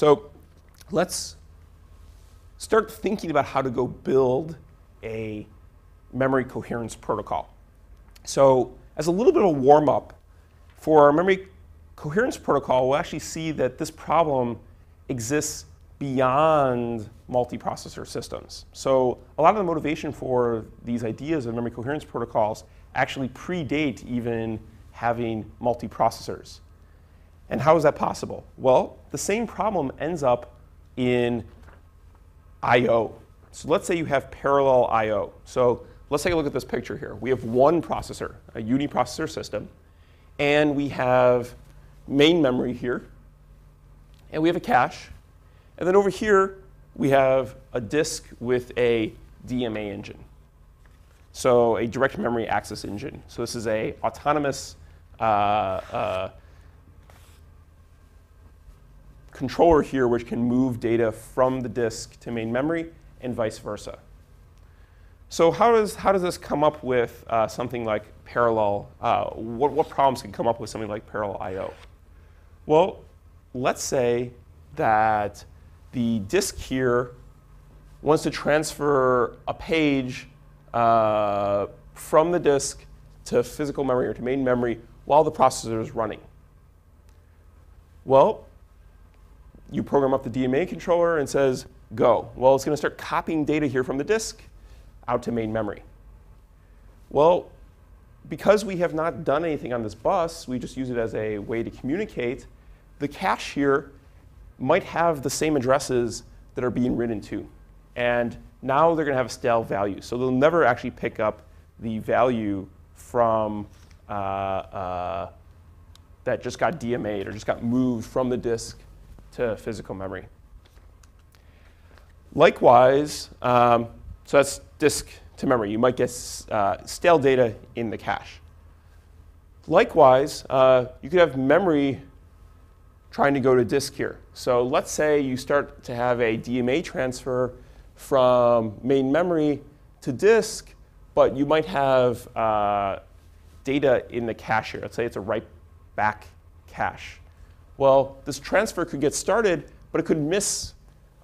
So let's start thinking about how to go build a memory coherence protocol. So as a little bit of a warm up for our memory coherence protocol, we'll actually see that this problem exists beyond multiprocessor systems. So a lot of the motivation for these ideas of memory coherence protocols actually predate even having multiprocessors. And how is that possible? Well, the same problem ends up in I.O. So let's say you have parallel I.O. So let's take a look at this picture here. We have one processor, a uniprocessor system, and we have main memory here, and we have a cache. And then over here, we have a disk with a DMA engine. So a direct memory access engine. So this is a autonomous uh, uh, controller here which can move data from the disk to main memory and vice versa. So how does, how does this come up with uh, something like parallel, uh, what, what problems can come up with something like parallel I.O.? Well, let's say that the disk here wants to transfer a page uh, from the disk to physical memory or to main memory while the processor is running. Well, you program up the DMA controller and says, go. Well, it's going to start copying data here from the disk out to main memory. Well, because we have not done anything on this bus, we just use it as a way to communicate, the cache here might have the same addresses that are being written to. And now they're going to have a stale value. So they'll never actually pick up the value from uh, uh, that just got DMA'd or just got moved from the disk to physical memory. Likewise, um, so that's disk to memory. You might get uh, stale data in the cache. Likewise, uh, you could have memory trying to go to disk here. So let's say you start to have a DMA transfer from main memory to disk, but you might have uh, data in the cache here. Let's say it's a write back cache. Well, this transfer could get started, but it could miss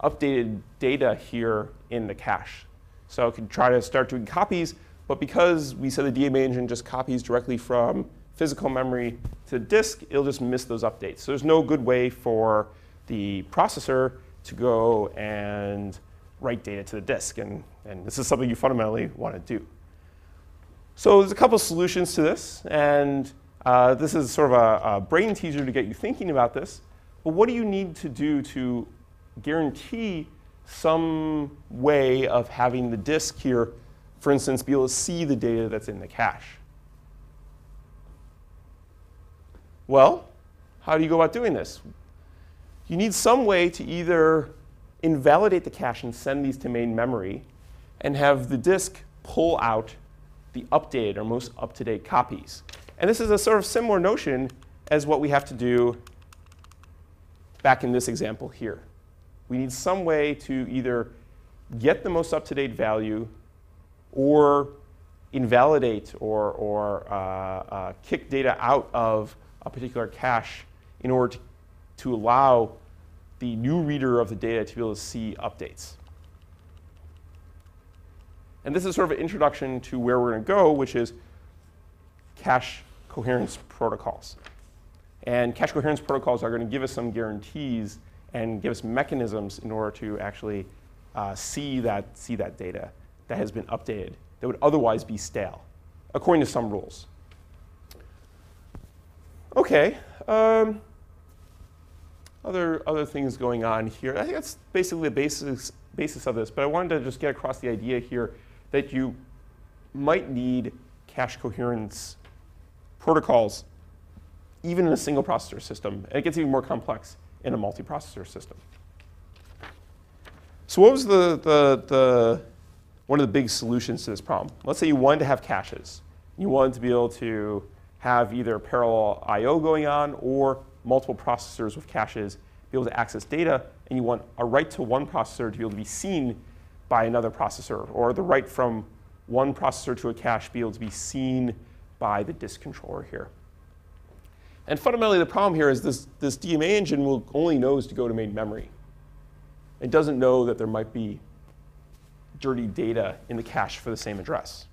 updated data here in the cache. So it could try to start doing copies, but because we said the DMA engine just copies directly from physical memory to disk, it'll just miss those updates. So there's no good way for the processor to go and write data to the disk. And, and this is something you fundamentally want to do. So there's a couple solutions to this. And uh, this is sort of a, a brain teaser to get you thinking about this. But what do you need to do to guarantee some way of having the disk here, for instance, be able to see the data that's in the cache? Well, how do you go about doing this? You need some way to either invalidate the cache and send these to main memory and have the disk pull out the updated or most up-to-date copies. And this is a sort of similar notion as what we have to do back in this example here. We need some way to either get the most up-to-date value or invalidate or, or uh, uh, kick data out of a particular cache in order to, to allow the new reader of the data to be able to see updates. And this is sort of an introduction to where we're going to go, which is cache coherence protocols. And cache coherence protocols are going to give us some guarantees and give us mechanisms in order to actually uh, see, that, see that data that has been updated that would otherwise be stale, according to some rules. Okay. Um, other, other things going on here. I think that's basically the basis, basis of this, but I wanted to just get across the idea here that you might need cache coherence protocols even in a single processor system. And it gets even more complex in a multiprocessor system. So what was the, the, the, one of the big solutions to this problem? Let's say you wanted to have caches. You wanted to be able to have either parallel I.O. going on or multiple processors with caches be able to access data, and you want a write to one processor to be able to be seen by another processor, or the write from one processor to a cache be able to be seen by the disk controller here. And fundamentally, the problem here is this, this DMA engine will only knows to go to main memory. It doesn't know that there might be dirty data in the cache for the same address.